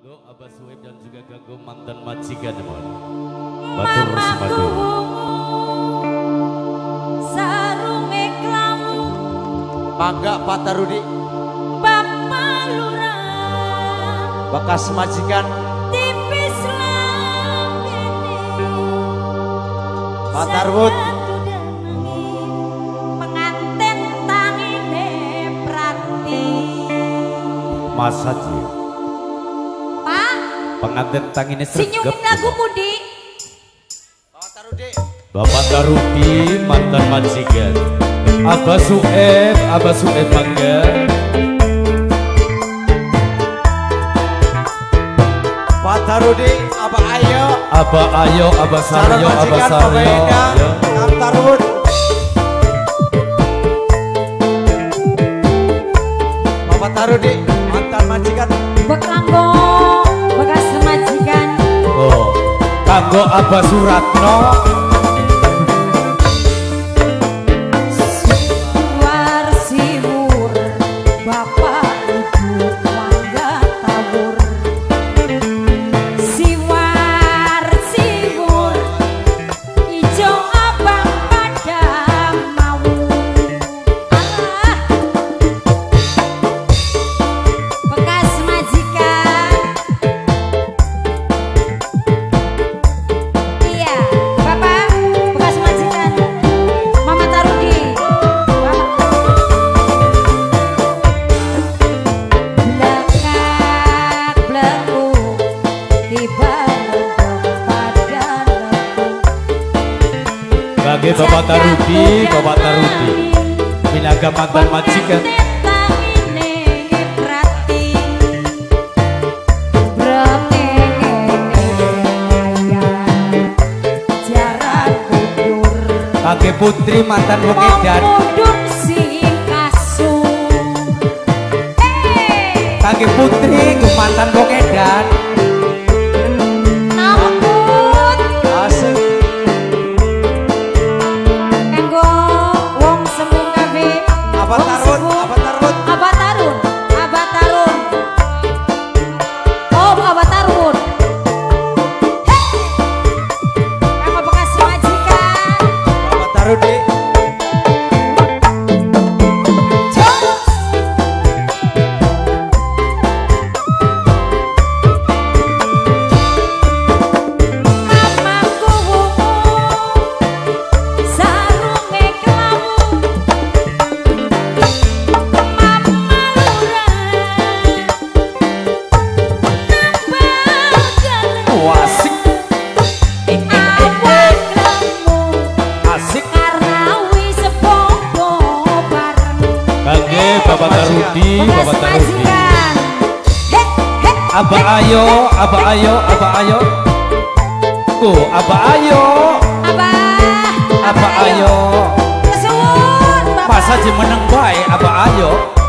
Kanggo Abah Suwib dan juga kanggo mantan majikan Mon. Batur Semadu. sarunge klamu Mangga Pak Tarudi bapak lurah. Bekas majikan. Tipis lambene Pak Tarwud penganten tangine prati. Mas Haji. Pengantin tang ini si nyungin lagu mudi Pak Tarudi Bapak Tarubi mantan majikan. Abah Sueb, Abah Sueb mangga. Pak Tarudi Abah Ayo Abah Ayo, Abah Saryo, Abah Saryo. Ya. Kang Tarwud Bapak Tarudi mantan majikan kanggo Abah Suratno, bagi Bapak Tarubi, Bapak Tarubi. Minaga mantan majikan. Kakek Putri mantan wong edan. Kakek Putri mantan wong Abah Ayo, Abah Ayo, Abah Ayo. Ku, Abah Ayo, Abah, Abah Ayo. Aja meneng bae Abah Ayo.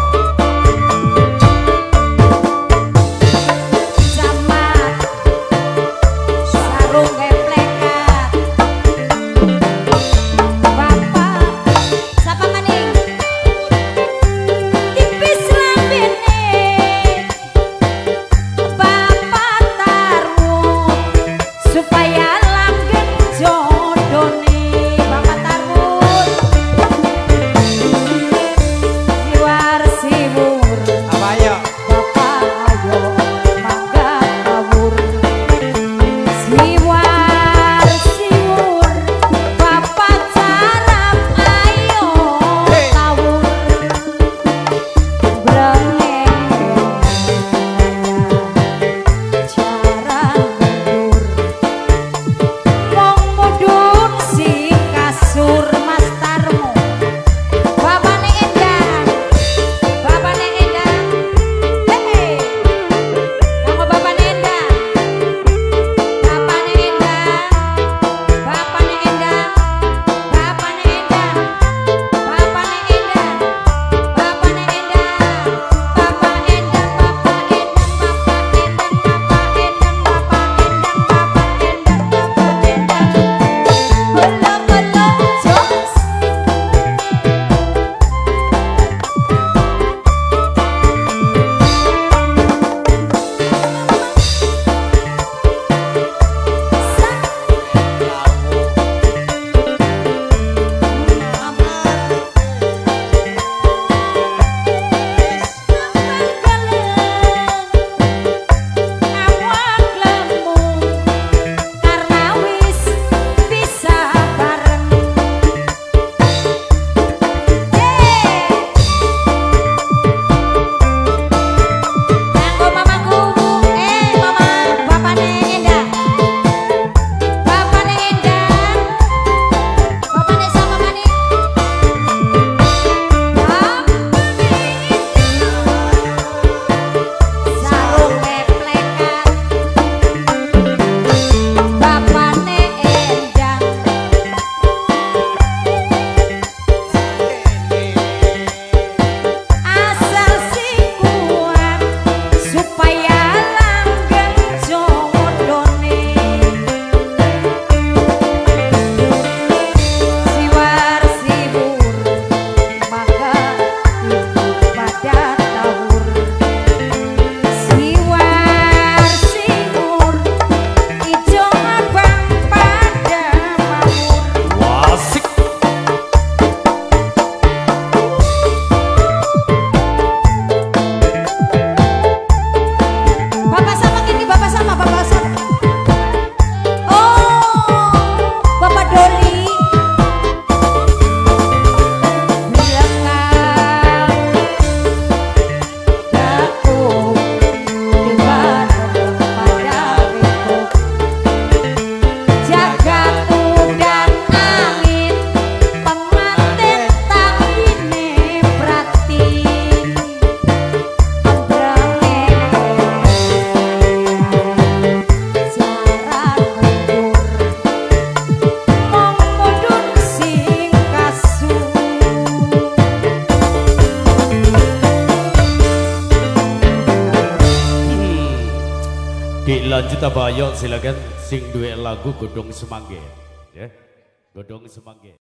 Dilanjut apa ayo silakan sing duwe lagu godong semangge. Ya. Godong semangge.